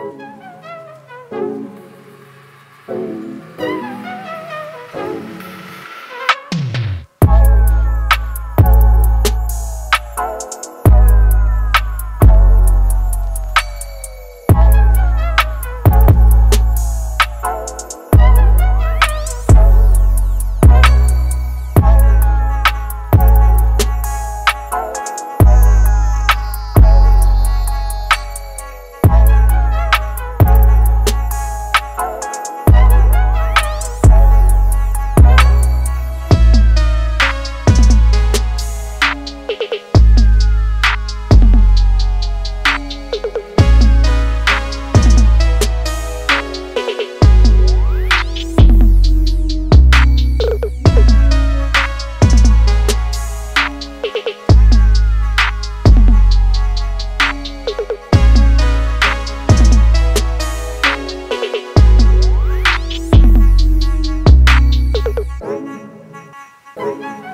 Thank broken.